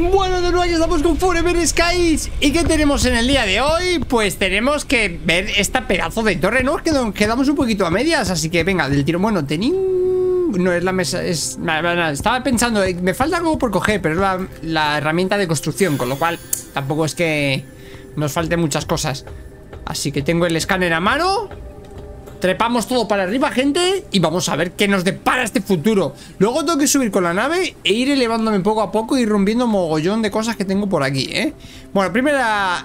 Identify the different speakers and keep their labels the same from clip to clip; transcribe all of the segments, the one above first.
Speaker 1: Bueno, de nuevo aquí estamos con Forever Skies ¿Y qué tenemos en el día de hoy? Pues tenemos que ver esta pedazo de torre ¿no? Que quedamos un poquito a medias Así que venga, del tiro Bueno, tenim... No es la mesa, es... Estaba pensando, eh, me falta algo por coger Pero es la, la herramienta de construcción Con lo cual, tampoco es que nos falte muchas cosas Así que tengo el escáner a mano Trepamos todo para arriba, gente Y vamos a ver qué nos depara este futuro Luego tengo que subir con la nave E ir elevándome poco a poco Y rompiendo mogollón de cosas que tengo por aquí, ¿eh? Bueno, primer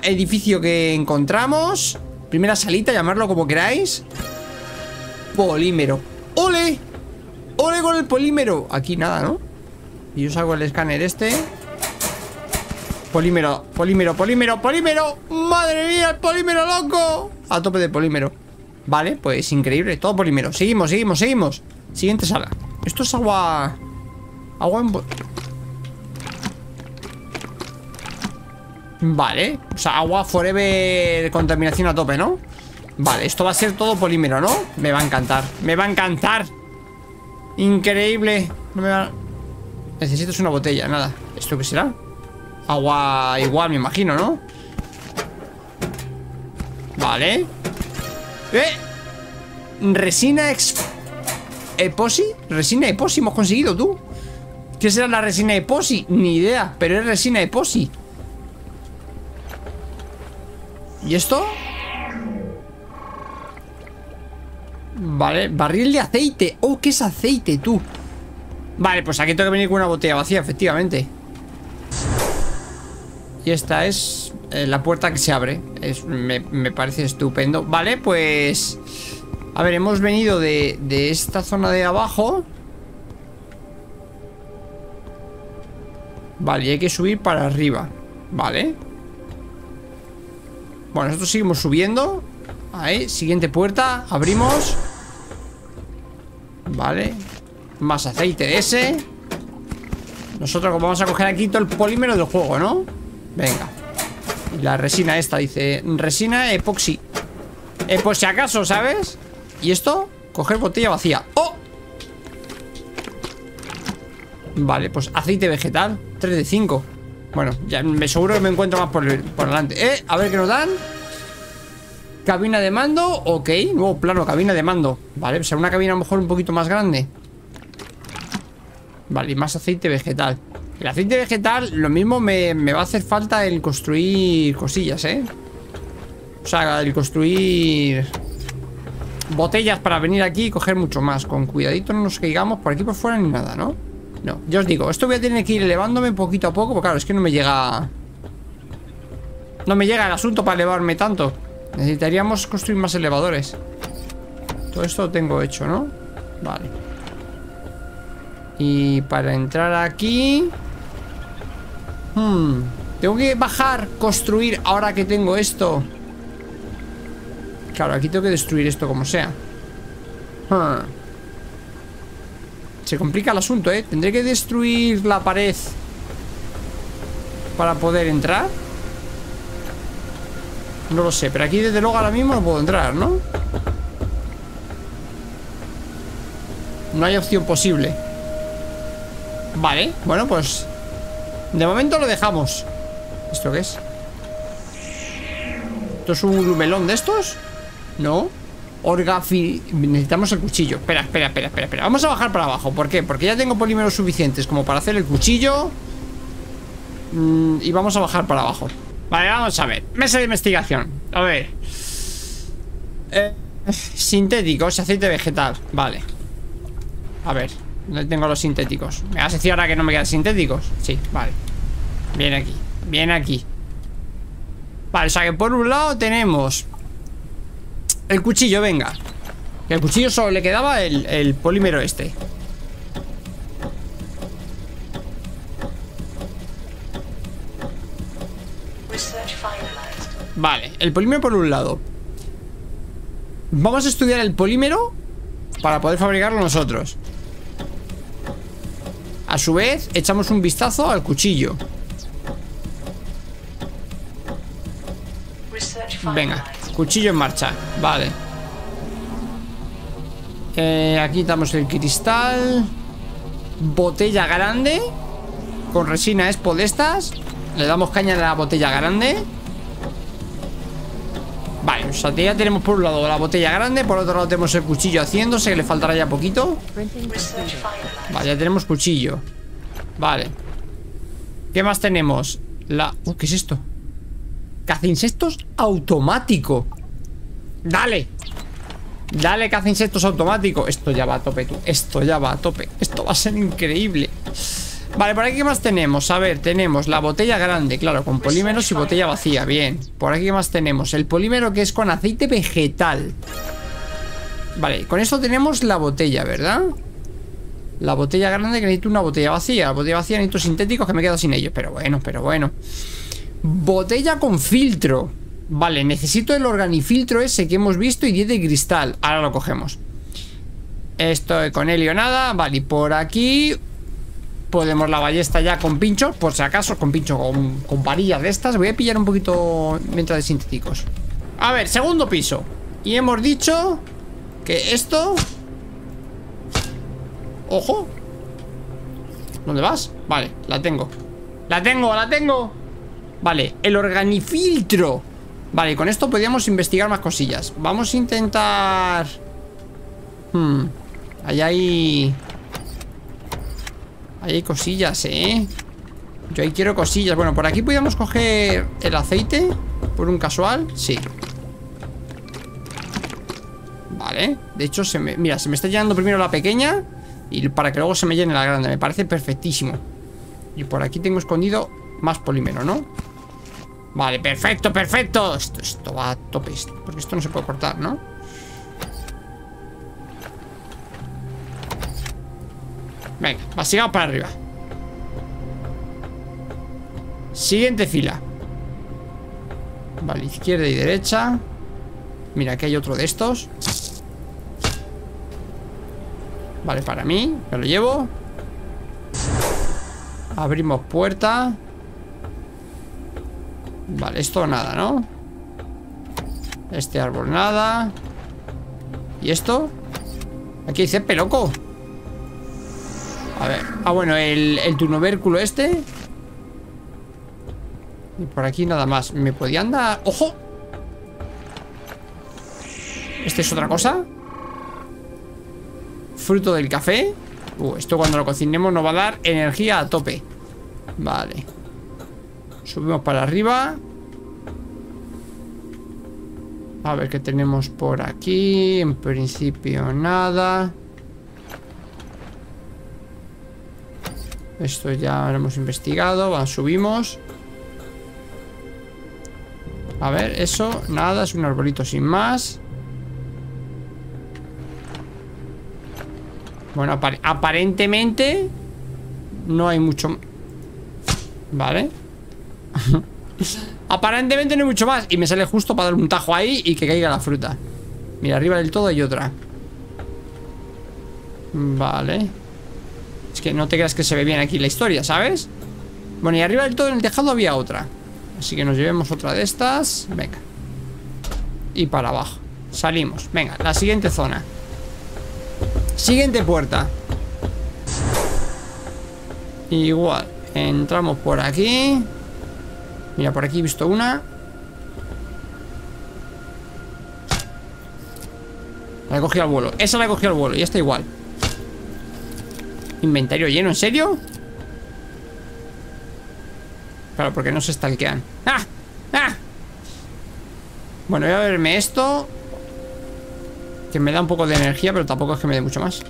Speaker 1: edificio que encontramos Primera salita, llamarlo como queráis Polímero ¡Ole! ¡Ole con el polímero! Aquí nada, ¿no? Y yo salgo el escáner este Polímero, polímero, polímero, polímero ¡Madre mía, el polímero loco! A tope de polímero Vale, pues increíble, todo polímero Seguimos, seguimos, seguimos Siguiente sala Esto es agua... Agua en... Vale, o sea, agua forever Contaminación a tope, ¿no? Vale, esto va a ser todo polímero, ¿no? Me va a encantar, me va a encantar Increíble no me va... Necesito una botella, nada ¿Esto qué será? Agua igual, me imagino, ¿no? Vale ¿Eh? Resina ex... ¿Epoxi? ¿Resina epoxi hemos conseguido tú? ¿Qué será la resina epoxi? Ni idea, pero es resina epoxi ¿Y esto? Vale, barril de aceite Oh, ¿qué es aceite, tú? Vale, pues aquí tengo que venir con una botella vacía, efectivamente Y esta es eh, la puerta que se abre. me, parece estupendo. Vale, pues... A ver, hemos venido de, de esta zona de abajo. Vale, y hay que subir para arriba. Vale. Bueno, nosotros seguimos subiendo. Ahí, siguiente puerta. Abrimos. Vale. Más aceite de ese. Nosotros vamos a coger aquí todo el polímero del juego, ¿no? Venga. La resina esta dice Resina epoxi eh, Pues si acaso, ¿sabes? ¿Y esto? Coger botella vacía ¡Oh! Vale, pues aceite vegetal 3 de 5 Bueno, ya me seguro que me encuentro más por, por delante Eh, a ver qué nos dan Cabina de mando, ok Nuevo plano, cabina de mando Vale, será una cabina a lo mejor un poquito más grande Vale, y más aceite vegetal el aceite vegetal, lo mismo me, va a hacer falta el construir cosillas, ¿eh? O sea, el construir botellas para venir aquí y coger mucho más. Con cuidadito no nos caigamos por aquí por fuera ni nada, ¿no? No, yo os digo, esto voy a tener que ir elevándome poquito a poco, porque claro, es que no me llega... No me llega el asunto para elevarme tanto. Necesitaríamos construir más elevadores. Todo esto lo tengo hecho, ¿no? Vale. Y para entrar aquí... Hmm. Tengo que bajar, construir ahora que tengo esto. Claro, aquí tengo que destruir esto como sea. Hmm. Se complica el asunto, ¿eh? Tendré que destruir la pared para poder entrar. No lo sé, pero aquí desde luego ahora mismo no puedo entrar, ¿no? No hay opción posible Vale, bueno, pues de momento lo dejamos. ¿Esto qué es? ¿Esto es un melón de estos? No Orgafi... Necesitamos el cuchillo. Espera, espera, espera, espera, Vamos a bajar para abajo. ¿Por qué? Porque ya tengo polímeros suficientes Como para hacer el cuchillo. Mm, Y vamos a bajar para abajo. Vale, vamos a ver. Mesa de investigación. A ver. Eh, Sintéticos, aceite vegetal. Vale. A ver ¿Dónde tengo los sintéticos? ¿Me vas a decir ahora que no me quedan sintéticos? Sí, vale. Viene aquí, viene aquí. Vale, o sea que por un lado tenemos El cuchillo, venga. Que el cuchillo solo le quedaba el, el polímero este. Vale, el polímero por un lado. Vamos a estudiar el polímero Para poder fabricarlo nosotros a su vez, echamos un vistazo al cuchillo. Venga, cuchillo en marcha Vale. Eh, Aquí damos el cristal. Botella grande. Con resina Expo de estas Le damos caña a la botella grande sea, ya tenemos por un lado la botella grande Por otro lado tenemos el cuchillo haciéndose Que le faltará ya poquito. Vale, ya tenemos cuchillo. Vale. ¿Qué más tenemos? La... Uh, ¿Qué es esto? Caza insectos automático. Dale. Dale caza insectos automático. Esto ya va a tope tú. Esto ya va a tope. Esto va a ser increíble Vale, por aquí ¿qué más tenemos? A ver, tenemos la botella grande, claro, con polímeros y botella vacía, bien. Por aquí ¿qué más tenemos? El polímero que es con aceite vegetal. Vale, con esto tenemos la botella, ¿verdad? La botella grande que necesito una botella vacía. La botella vacía necesito sintéticos que me quedo sin ellos. Pero bueno, pero bueno. Botella con filtro. Vale, necesito el organifiltro ese que hemos visto y 10 de cristal. Ahora lo cogemos. Esto con helio nada. Vale, y por aquí Podemos la ballesta ya con pinchos Por si acaso, con pincho, con, con varillas de estas. Voy a pillar un poquito mientras de sintéticos. A ver, segundo piso. Y hemos dicho Que esto Ojo ¿Dónde vas? Vale, la tengo. La tengo, la tengo. Vale, el organifiltro. Vale, con esto podríamos investigar más cosillas. Vamos a intentar Hmm Ahí hay Ahí hay cosillas, ¿eh? Yo ahí quiero cosillas Bueno, por aquí podríamos coger el aceite Por un casual, sí Vale De hecho, se me, mira, se me está llenando primero la pequeña Y para que luego se me llene la grande Me parece perfectísimo Y por aquí tengo escondido más polímero, ¿no? Vale, perfecto, perfecto Esto, esto va a tope Porque esto no se puede cortar, ¿no? Venga, va, para arriba. Siguiente fila. Vale, izquierda y derecha. Mira, aquí hay otro de estos. Vale, para mí Me lo llevo. Abrimos puerta. Vale, esto nada, ¿no? Este árbol nada. ¿Y esto? Aquí dice peloco a ver, ah bueno, el, el turnovérculo este. Y por aquí nada más. ¿Me podían dar...? ¡Ojo! ¿Este es otra cosa? Fruto del café uh, Esto cuando lo cocinemos nos va a dar energía a tope. Vale. Subimos para arriba. A ver qué tenemos por aquí. En principio nada Esto ya lo hemos investigado subimos. A ver, eso, nada Es un arbolito sin más. Bueno, aparentemente No hay mucho Vale. Aparentemente no hay mucho más Y me sale justo para dar un tajo ahí Y que caiga la fruta. Mira, arriba del todo hay otra. Vale es que no te creas que se ve bien aquí la historia, ¿sabes? Bueno, y arriba del todo en el tejado había otra. Así que nos llevemos otra de estas. Venga. Y para abajo. Salimos, venga, la siguiente zona. Siguiente puerta. Igual Entramos por aquí. Mira, por aquí he visto una. La he cogido al vuelo. Esa la he cogido al vuelo y está igual Inventario lleno, ¿en serio? Claro, porque no se stalkean ¡Ah! ¡Ah! Bueno, voy a verme esto Que me da un poco de energía Pero tampoco es que me dé mucho más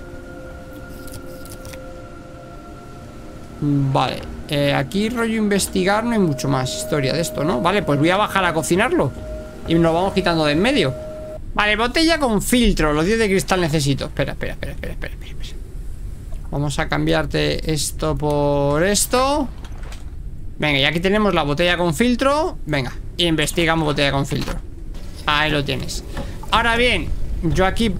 Speaker 1: Vale eh, Aquí rollo investigar No hay mucho más historia de esto, ¿no? Vale, pues voy a bajar a cocinarlo Y nos vamos quitando de en medio Vale, botella con filtro Los 10 de cristal necesito Espera, espera, espera, espera, espera, espera. Vamos a cambiarte esto por esto. Venga, y aquí tenemos la botella con filtro. Venga, investigamos botella con filtro. Ahí lo tienes. Ahora bien, yo aquí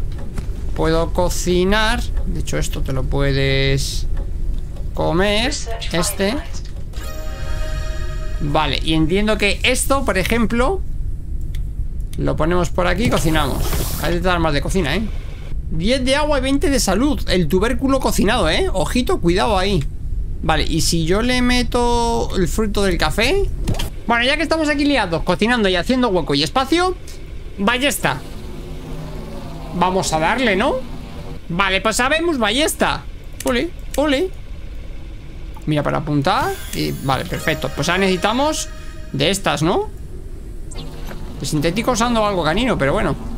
Speaker 1: puedo cocinar. De hecho esto te lo puedes comer Este. Vale, y entiendo que esto, por ejemplo Lo ponemos por aquí y cocinamos. Hay que dar más de cocina, ¿eh? 10 de agua y 20 de salud. El tubérculo cocinado, ¿eh? Ojito, cuidado ahí. Vale, y si yo le meto el fruto del café Bueno, ya que estamos aquí liados Cocinando y haciendo hueco y espacio Ballesta. Vamos a darle, ¿no? Vale, pues sabemos ballesta. Ole, ole. Mira, para apuntar y, Vale, perfecto. Pues ahora necesitamos de estas, ¿no? De sintético usando algo canino, pero bueno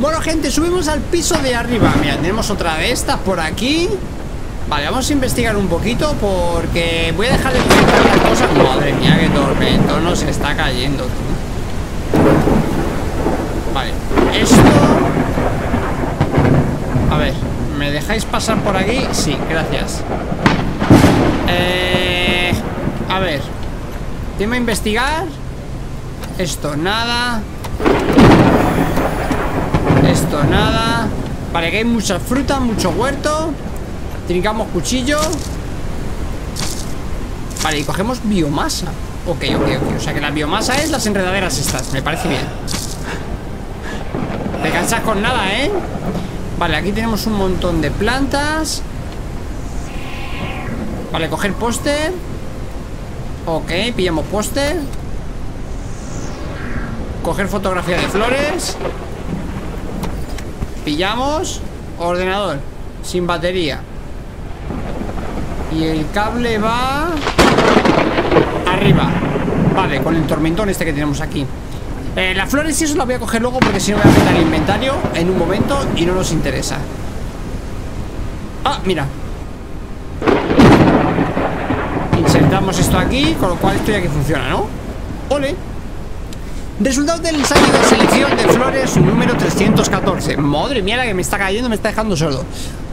Speaker 1: Bueno, gente, subimos al piso de arriba. Mira, tenemos otra de estas por aquí. Vale, vamos a investigar un poquito Porque voy a dejar de las cosas. Madre mía, qué tormento Nos está cayendo, Vale, esto A ver ¿Me dejáis pasar por aquí? Sí, gracias. Eh, A ver Tema investigar. Esto nada Esto nada. Vale, que hay mucha fruta, mucho huerto. Trincamos cuchillo. Vale, y cogemos biomasa. Ok, ok, ok. O sea que la biomasa es las enredaderas estas. Me parece bien. Te cansas con nada, ¿eh? Vale, aquí tenemos un montón de plantas. Vale, coger póster Ok, pillamos póster Coger fotografía de flores Pillamos Ordenador Sin batería. Y el cable va Arriba. Vale, con el tormentón este que tenemos aquí. Eh, Las flores y eso las voy a coger luego Porque si no voy a meter el inventario En un momento y no nos interesa. Ah, mira. Insertamos esto aquí Con lo cual esto ya que funciona, ¿no? Ole Resultado del ensayo de selección de flores número 314 Madre mía la que me está cayendo Me está dejando solo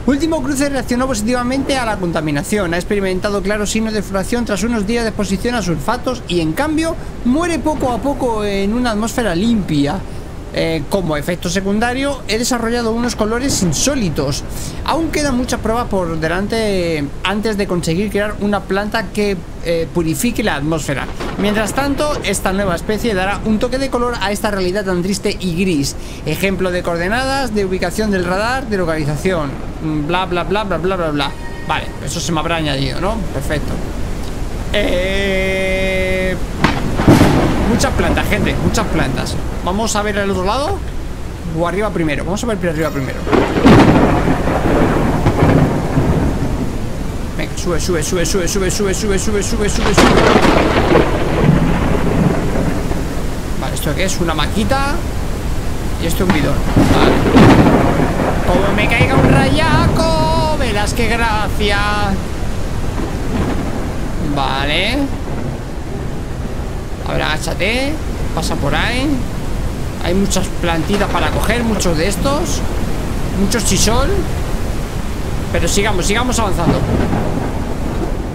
Speaker 1: Último cruce reaccionó positivamente a la contaminación. Ha experimentado claros signos de floración Tras unos días de exposición a sulfatos Y en cambio muere poco a poco En una atmósfera limpia eh, como efecto secundario he desarrollado unos colores insólitos. Aún quedan muchas pruebas por delante antes de conseguir crear una planta que eh, purifique la atmósfera. Mientras tanto, esta nueva especie dará un toque de color a esta realidad tan triste y gris. Ejemplo de coordenadas, de ubicación del radar, de localización. Bla, bla, bla, bla, bla, bla, bla. Vale, eso se me habrá añadido, ¿no? Perfecto. Eh... Muchas plantas, gente, muchas plantas Vamos a ver el otro lado O arriba primero, vamos a ver arriba primero Venga, sube, sube, sube, sube, sube, sube, sube, sube, sube, sube, sube Vale, ¿esto qué es? Una maquita Y esto un bidón Vale Como me caiga un rayaco Verás qué gracia Vale A ver, agáchate Pasa por ahí. Hay muchas plantitas para coger, muchos de estos. Muchos chisol. Pero sigamos, sigamos avanzando.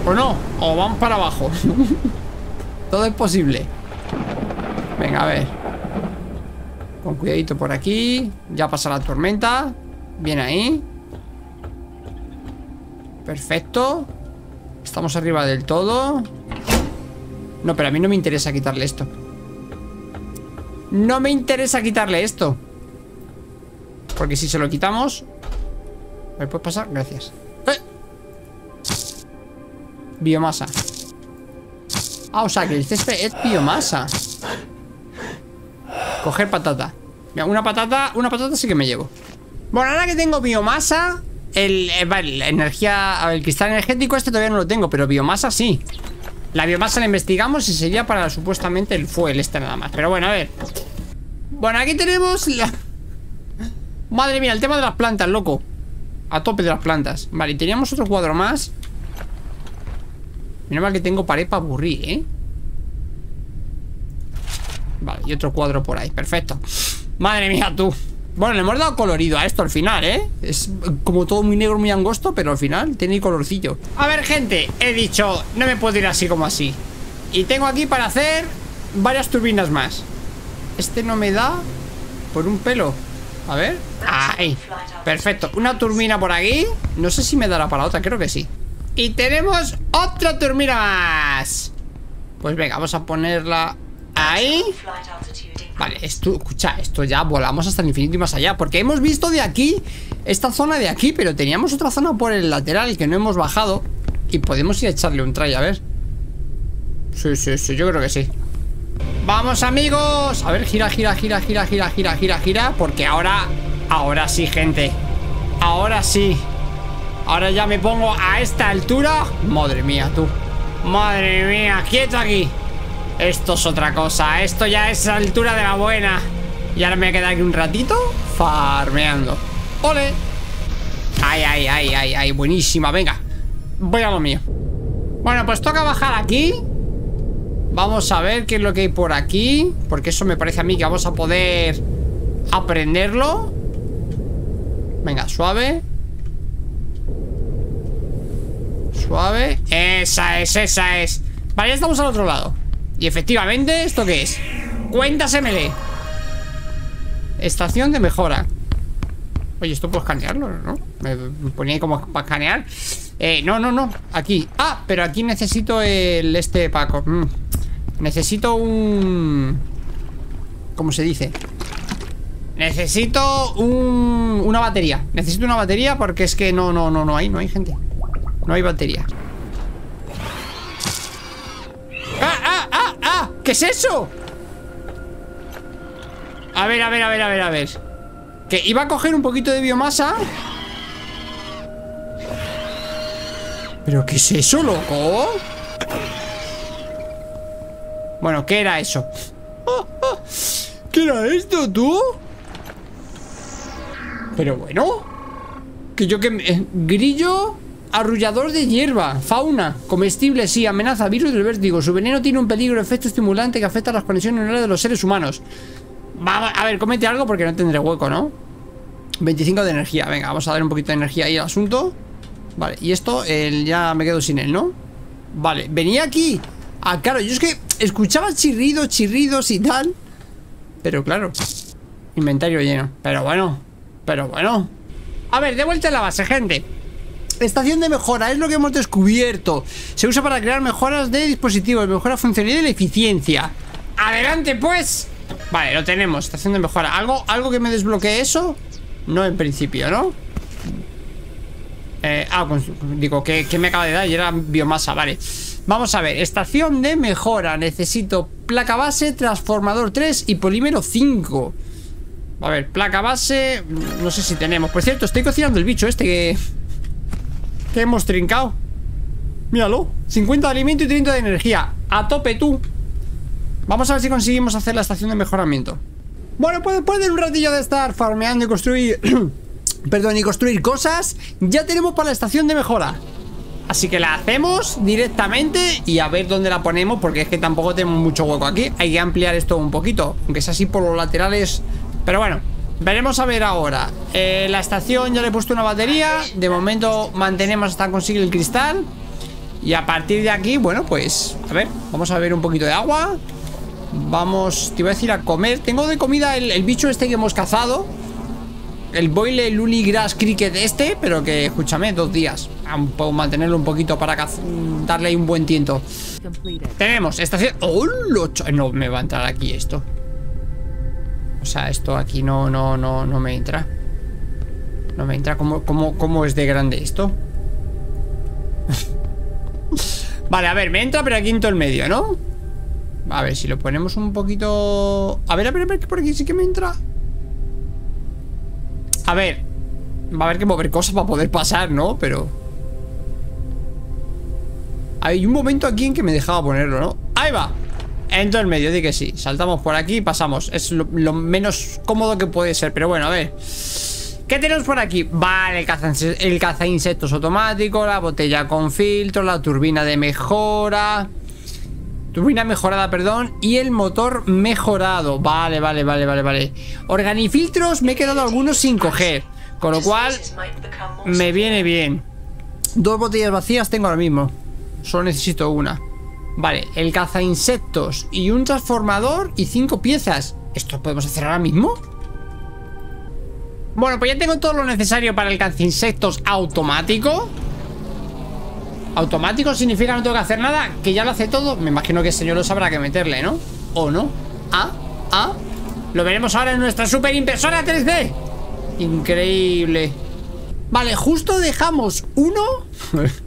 Speaker 1: ¿O no? O vamos para abajo Todo es posible. Venga, a ver. Con cuidadito por aquí. Ya pasa la tormenta. Bien ahí. Perfecto. Estamos arriba del todo No, pero a mí no me interesa quitarle esto. No me interesa quitarle esto. Porque si se lo quitamos ¿Me puedes pasar? Gracias. ¡Eh! Biomasa. Ah, o sea que el césped es biomasa. Coger patata. Mira, una patata, una patata sí que me llevo. Bueno, ahora que tengo biomasa el, eh, vale, la energía El cristal energético este todavía no lo tengo Pero biomasa sí la biomasa la investigamos y sería para supuestamente el fuel este nada más. Pero bueno, a ver. Bueno, aquí tenemos la... Madre mía, el tema de las plantas, loco. A tope de las plantas. Vale, y teníamos otro cuadro más. Mira mal que tengo pared para aburrir, ¿eh? Vale, y otro cuadro por ahí, perfecto. Madre mía, tú bueno, le hemos dado colorido a esto al final, ¿eh? Es como todo muy negro, muy angosto Pero al final tiene colorcillo. A ver, gente, he dicho, no me puedo ir así como así. Y tengo aquí para hacer Varias turbinas más. Este no me da Por un pelo. A ver. Ahí, perfecto. Una turbina por aquí. No sé si me dará para otra, creo que sí. Y tenemos otra turbina más Pues venga, vamos a ponerla Ahí Vale, esto, escucha, esto ya volamos hasta el infinito y más allá Porque hemos visto de aquí Esta zona de aquí, pero teníamos otra zona por el lateral Que no hemos bajado Y podemos ir a echarle un try, a ver. Sí, sí, sí, yo creo que sí. ¡Vamos, amigos! A ver, gira, gira, gira, gira, gira, gira, gira, gira Porque ahora... Ahora sí, gente. Ahora sí. Ahora ya me pongo a esta altura. Madre mía, tú. Madre mía, quieto aquí Esto es otra cosa. Esto ya es altura de la buena. Y ahora me voy a quedar aquí un ratito Farmeando. ¡Ole! Ay, ay, ay, ay, ay. Buenísima, venga. Voy a lo mío. Bueno, pues toca bajar aquí. Vamos a ver qué es lo que hay por aquí Porque eso me parece a mí que vamos a poder Aprenderlo. Venga, suave. Suave. Esa es, esa es. Vale, ya estamos al otro lado Y efectivamente, ¿esto qué es? Cuéntasemele Estación de mejora Oye, esto puedo escanearlo, ¿no? Me ponía ahí como para escanear eh, no, no, no Aquí Ah, pero aquí necesito el este Paco mm. Necesito un... ¿Cómo se dice? Necesito un... una batería Necesito una batería porque es que no, no, no, no hay, no hay gente No hay batería ¿Qué es eso? A ver, a ver, a ver, a ver, a ver Que iba a coger un poquito de biomasa ¿Pero qué es eso, loco? Bueno, ¿qué era eso? ¿Qué era esto, tú? Pero bueno Que yo que... Eh, grillo Arrullador de hierba, fauna Comestible, sí, amenaza, virus del vértigo. Su veneno tiene un peligro, efecto estimulante Que afecta a las conexiones neurales de los seres humanos. Va, A ver, comete algo porque no tendré hueco, ¿no? 25 de energía, venga, vamos a dar un poquito de energía ahí al asunto. Vale, y esto ya me quedo sin él, ¿no? Vale, venía aquí. Ah, claro, yo es que escuchaba chirridos, chirridos y tal Pero claro Inventario lleno. Pero bueno pero bueno. A ver, de vuelta a la base, gente Estación de mejora, es lo que hemos descubierto. Se usa para crear mejoras de dispositivos Mejora funcionalidad y eficiencia. Adelante, pues. Vale, lo tenemos, estación de mejora. ¿Algo, algo que me desbloquee eso? No en principio, ¿no? Eh, ah, digo, que, me acaba de dar? Y era biomasa, vale. Vamos a ver, estación de mejora. Necesito placa base, transformador 3 y polímero 5 a ver, placa base No sé si tenemos. Por cierto, estoy cocinando el bicho este que... Que hemos trincado Míralo 50 de alimento y 30 de energía. A tope tú. Vamos a ver si conseguimos hacer la estación de mejoramiento. Bueno, pues después de un ratillo de estar farmeando y construir... Perdón, y construir cosas Ya tenemos para la estación de mejora. Así que la hacemos directamente y a ver dónde la ponemos porque es que tampoco tenemos mucho hueco aquí. Hay que ampliar esto un poquito, aunque es así por los laterales. Pero bueno, veremos a ver ahora. Eh, La estación ya le he puesto una batería. De momento mantenemos hasta conseguir el cristal. Y a partir de aquí, bueno, pues A ver, vamos a beber un poquito de agua. Vamos, te iba a decir a comer. Tengo de comida el, bicho este que hemos cazado. El boile luli grass cricket este Pero que, escúchame, dos días. Puedo mantenerlo un poquito para darle un buen tiento. Tenemos estación... ¡Oh, No me va a entrar aquí esto sea, esto aquí no, no, no, no me entra. No me entra. ¿Cómo, cómo, es de grande esto? vale, a ver, me entra, pero aquí en todo el medio, ¿no? A ver, si lo ponemos un poquito... A ver, a ver, a ver, que por aquí sí que me entra. A ver. Va a haber que mover cosas para poder pasar, ¿no? Pero... Hay un momento aquí en que me dejaba ponerlo, ¿no? ¡Ahí va! En todo el medio, di que sí. Saltamos por aquí y pasamos. Es lo, menos cómodo que puede ser Pero bueno, a ver. ¿Qué tenemos por aquí? Vale, el caza, el caza insectos automático La botella con filtro La turbina de mejora. Turbina mejorada, perdón Y el motor mejorado. Vale, vale, vale, vale, vale. Organifiltros me he quedado algunos sin coger Con lo cual Me viene bien. Dos botellas vacías tengo ahora mismo. Solo necesito una Vale, el caza insectos y un transformador y cinco piezas. ¿Esto podemos hacer ahora mismo? Bueno, pues ya tengo todo lo necesario para el caza insectos automático. Automático significa no tengo que hacer nada, que ya lo hace todo. Me imagino que el señor lo sabrá que meterle, ¿no? ¿O no? ¿Ah? ¿Ah? Lo veremos ahora en nuestra super impresora 3D. Increíble. Vale, justo dejamos uno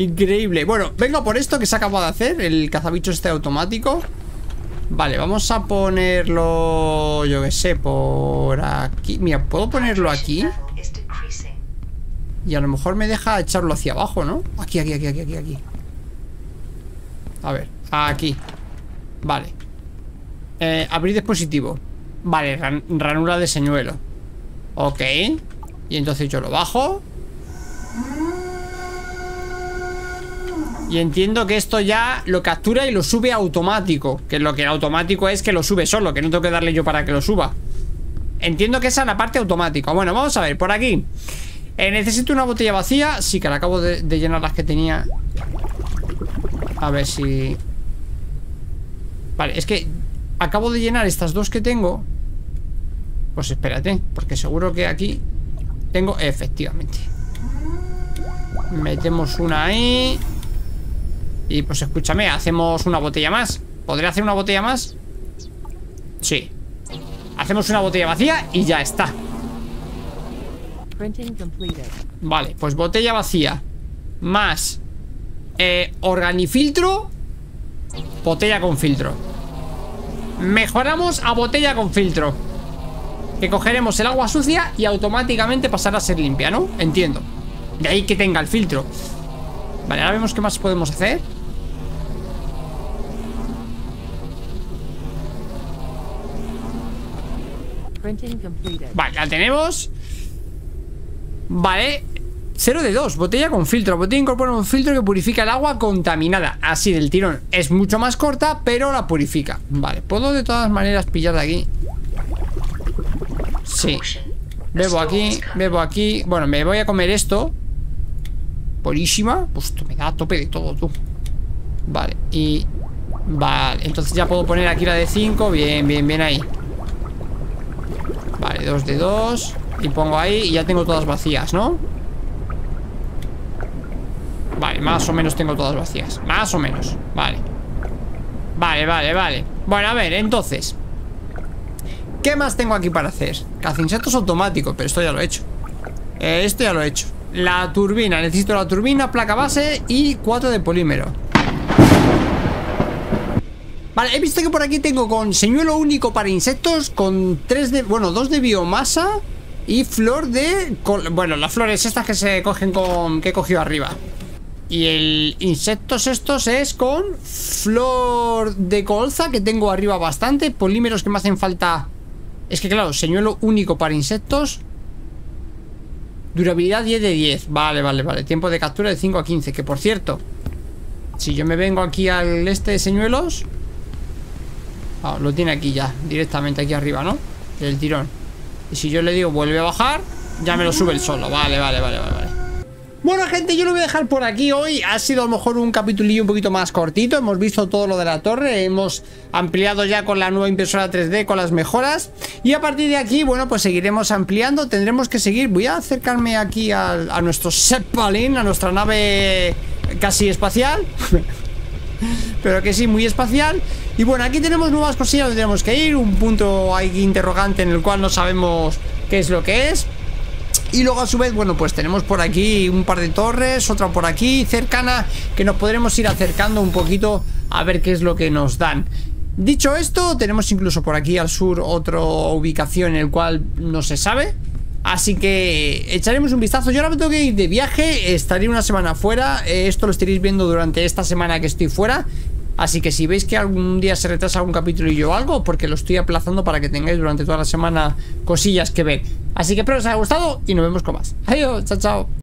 Speaker 1: Increíble. Bueno, vengo por esto que se acaba de hacer, el cazabicho este automático. Vale, vamos a ponerlo, yo que sé, por aquí. Mira, ¿puedo ponerlo aquí? Y a lo mejor me deja echarlo hacia abajo, ¿no? Aquí, aquí, aquí, aquí, aquí, aquí. A ver, aquí. Vale. Eh, abrir dispositivo. Vale, ranura de señuelo. Ok. Y entonces yo lo bajo. Y entiendo que esto ya lo captura y lo sube automático Que lo que automático es que lo sube solo Que no tengo que darle yo para que lo suba. Entiendo que esa es la parte automática. Bueno, vamos a ver, por aquí. Eh, Necesito una botella vacía. Sí, que la acabo de, de llenar las que tenía. A ver si... Vale, es que Acabo de llenar estas dos que tengo. Pues espérate Porque seguro que aquí Tengo, efectivamente. Metemos una ahí y pues escúchame, hacemos una botella más. ¿Podría hacer una botella más? Sí. Hacemos una botella vacía y ya está. Vale, pues botella vacía Más eh, Organifiltro Botella con filtro. Mejoramos a botella con filtro Que cogeremos el agua sucia Y automáticamente pasará a ser limpia, ¿no? Entiendo. De ahí que tenga el filtro. Vale, ahora vemos qué más podemos hacer Vale, la tenemos. Vale. 0 de 2, botella con filtro. Botella incorpora un filtro que purifica el agua contaminada. Así del tirón Es mucho más corta, pero la purifica. Vale, puedo de todas maneras pillar de aquí. Sí. Bebo aquí, bebo aquí. Bueno, me voy a comer esto. Buenísima Pues me da tope de todo, tú. Vale, y... Vale, entonces ya puedo poner aquí la de 5 Bien, bien, bien ahí dos de dos Y pongo ahí y ya tengo todas vacías, ¿no? Vale, más o menos tengo todas vacías. Más o menos, vale. Vale, vale, vale. Bueno, a ver, entonces ¿Qué más tengo aquí para hacer? Caza insectos automático, pero esto ya lo he hecho. Esto ya lo he hecho. La turbina, necesito la turbina, placa base Y cuatro de polímero He visto que por aquí tengo con señuelo único para insectos Con tres de... bueno, dos de biomasa Y flor de... bueno, las flores estas que se cogen con... que he cogido arriba. Y el insectos estos es con Flor de colza Que tengo arriba bastante. Polímeros que me hacen falta. Es que claro, señuelo único para insectos. Durabilidad 10 de 10 Vale, vale, vale. Tiempo de captura de 5 a 15 Que por cierto Si yo me vengo aquí al este de señuelos Ah, lo tiene aquí ya, directamente aquí arriba, ¿no? El tirón. Y si yo le digo vuelve a bajar Ya me lo sube el solo, vale, vale, vale, vale bueno gente, yo lo voy a dejar por aquí hoy. Ha sido a lo mejor un capitulillo un poquito más cortito. Hemos visto todo lo de la torre. Hemos ampliado ya con la nueva impresora 3D Con las mejoras. Y a partir de aquí, bueno, pues seguiremos ampliando. Tendremos que seguir, voy a acercarme aquí a, a nuestro Zeppelin A nuestra nave casi espacial Pero que sí, muy espacial y bueno, aquí tenemos nuevas cosillas donde tenemos que ir Un punto ahí interrogante en el cual no sabemos qué es lo que es y luego a su vez, bueno, pues tenemos por aquí un par de torres, otra por aquí, cercana, que nos podremos ir acercando un poquito a ver qué es lo que nos dan. Dicho esto, tenemos incluso por aquí al sur otra ubicación en el cual no se sabe. Así que echaremos un vistazo. Yo ahora me tengo que ir de viaje, estaré una semana fuera. Eh, esto lo estaréis viendo durante esta semana que estoy fuera. Así que si veis que algún día se retrasa algún capítulo y yo algo, porque lo estoy aplazando para que tengáis durante toda la semana cosillas que ver. Así que espero que os haya gustado y nos vemos con más. Adiós, chao, chao.